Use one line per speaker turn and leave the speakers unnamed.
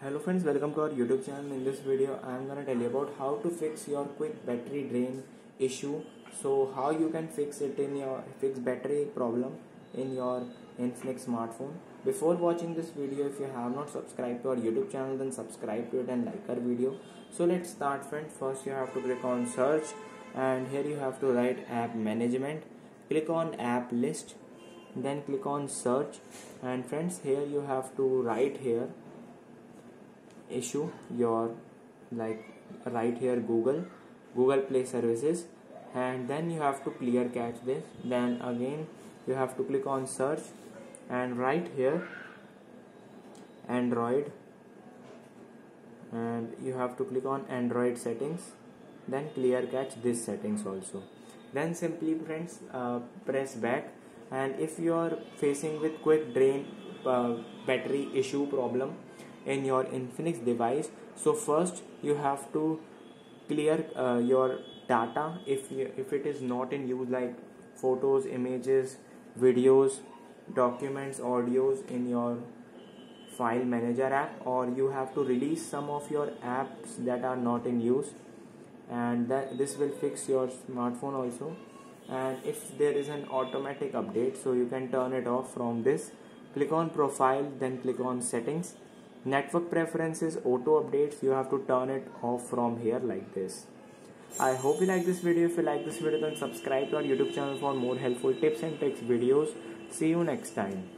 hello friends welcome to our youtube channel. In this video i am gonna tell you about how to fix your quick battery drain issue. So how you can fix it in your fix battery problem in your infinix smartphone. Before watching this video if you have not subscribed to our youtube channel then subscribe to it and like our video. So let's start friends. First you have to click on search and here you have to write app management. Click on app list then click on search. And friends here you have to write here issue your like right here google google play services and then you have to clear cache this. Then again you have to click on search and right here android and you have to click on android settings then clear cache this settings also. Then simply friends uh, press back and if you are facing with quick drain uh, battery issue problem in your Infinix device. So first you have to clear uh, your data. If you, if it is not in use like photos images videos documents audios in your file manager app or you have to release some of your apps that are not in use. And that this will fix your smartphone also. And if there is an automatic update so you can turn it off from this. Click on profile then click on settings network preferences auto updates you have to turn it off from here like this. I hope you like this video. If you like this video then subscribe to our youtube channel for more helpful tips and tricks videos. See you next time